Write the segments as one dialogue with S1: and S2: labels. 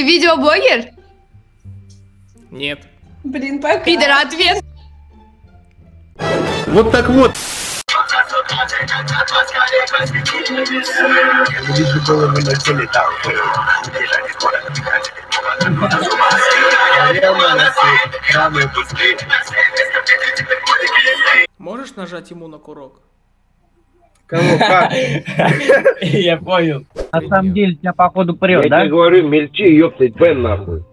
S1: Ты видеоблогер?
S2: Нет.
S3: Блин, пока.
S1: Пидор, ответ.
S4: Вот так вот.
S2: Можешь нажать ему на курок?
S4: Кого как?
S5: Я понял. На самом деле тебя походу прет,
S6: Я
S5: да?
S6: тебе говорю, мельчи, ёптать, Бен, нахуй.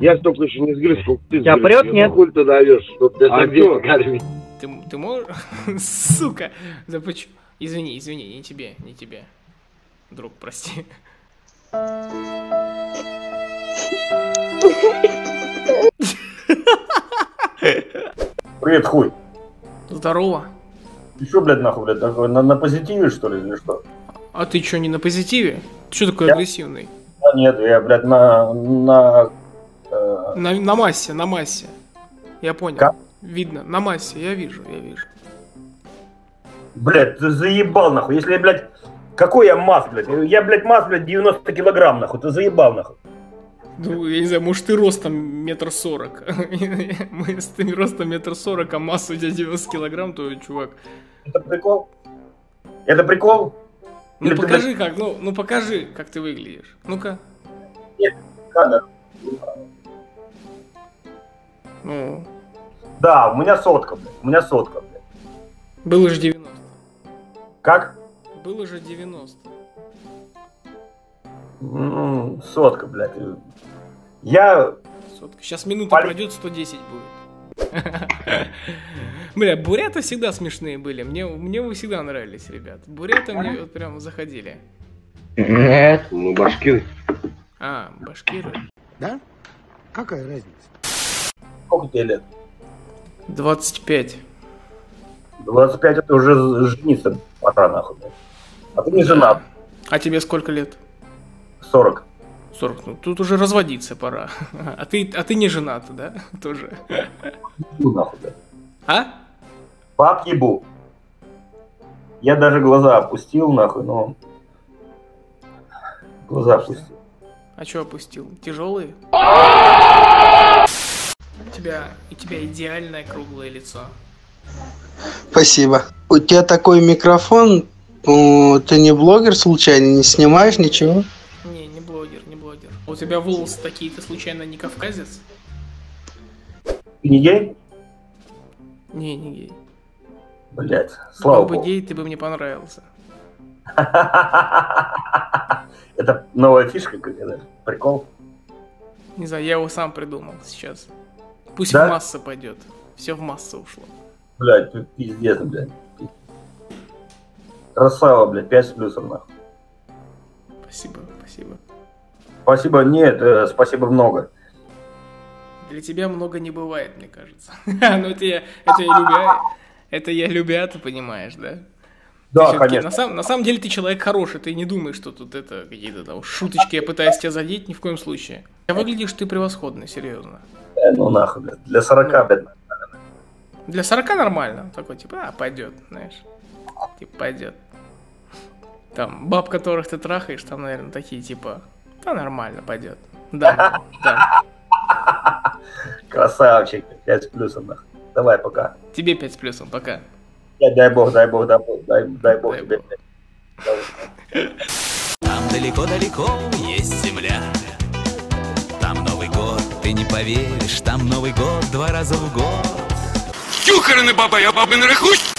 S6: Я столько еще не сгрыз, сколько ты
S5: Тебя прет, нет?
S6: Хуй ты даешь, чтоб ты
S4: А
S6: так делал, кормить.
S2: Ты, ты можешь? Сука. Да почему? Извини, извини, не тебе, не тебе. Друг, прости.
S7: Привет, хуй.
S2: Здорово.
S7: Ты что, блядь, нахуй, блядь, такой, на, на позитиве, что ли, или что?
S2: А ты что, не на позитиве? Ты что такой
S7: Я-
S2: агрессивный?
S7: А нет, я, блядь, на... на э,
S2: На, на массе, на массе. Я понял.
S7: Как?
S2: Видно, на массе, я вижу, я вижу.
S7: блядь, ты заебал, нахуй. Если, я, блядь, какой я масс, блядь? Я, блядь, масс, блядь, 90 килограмм, нахуй. Ты заебал, нахуй.
S2: Ну, я не знаю, может, ты ростом метр сорок. С ты ростом метр сорок, а масса у тебя 90 килограмм, то, чувак.
S7: Это прикол? Это прикол?
S2: Ну,
S7: Или ты,
S2: покажи как, ну, ну, покажи, как ты выглядишь. Ну-ка.
S7: блядь, кадр?
S2: Ну,
S7: Да, у меня сотка, блядь. У меня сотка, блядь.
S2: было же 90.
S7: Как?
S2: Было же 90.
S7: М, Сотка, блядь. Я...
S2: Сотка. Сейчас минута
S7: Паль-
S2: пройдет, 110 будет. Бля, буряты всегда смешные были. Мне, мне вы всегда нравились, ребят. Буряты мне вот прям заходили.
S5: Нет.
S6: Мы башкиры.
S2: А, башкиры.
S4: Да? Какая разница?
S7: Сколько тебе лет?
S2: 25.
S7: 25 это уже жениться пора, нахуй. А ты не женат.
S2: А тебе сколько лет?
S7: 40.
S2: 40. Ну, тут уже разводиться пора. А ты, а ты не женат, да? Тоже.
S7: Ну, нахуй, блядь.
S2: А?
S7: Баб ебу. Я даже глаза опустил, нахуй, но... Глаза опустил.
S2: А чё опустил? Тяжелые? У тебя, у тебя идеальное круглое лицо.
S8: Спасибо. У тебя такой микрофон, ну, ты не блогер случайно, не снимаешь ничего?
S2: У тебя волосы такие, ты случайно не кавказец?
S7: Ты не гей?
S2: Не, не гей.
S7: Блять, слава
S2: Был бы
S7: богу.
S2: гей, ты бы мне понравился.
S7: Это новая фишка какая-то. Прикол.
S2: Не знаю, я его сам придумал сейчас. Пусть
S7: Да?
S2: в массы пойдет. Все в массу ушло.
S7: Блять, ты пиздец, блядь. Красава, блядь, 5 с плюсом, нахуй.
S2: Спасибо, спасибо.
S7: Спасибо, нет, э, спасибо много.
S2: Для тебя много не бывает, мне кажется. Ну это я, это я любя, это я любя, ты понимаешь, да?
S7: Да, конечно.
S2: На, сам- на самом деле ты человек хороший, ты не думаешь, что тут это какие-то там шуточки, я пытаюсь тебя задеть, ни в коем случае. А выглядишь ты превосходно, серьезно.
S7: Э, ну нахуй, блядь. Для 40, блядь.
S2: Для 40 нормально, такой типа, а, пойдет, знаешь. Типа, пойдет. Там, баб, которых ты трахаешь, там, наверное, такие, типа, да, нормально, пойдет. Да, да.
S7: Красавчик, 5 с плюсом. Давай, пока.
S2: Тебе 5 с плюсом, пока.
S7: Блядь, Дай бог, дай бог, дай бог, дай, дай бог
S2: Дай
S7: тебе.
S9: Там далеко-далеко есть земля Там Новый год, ты не поверишь Там Новый год два раза в год
S10: Тюхарны баба, я бабы нарахусь!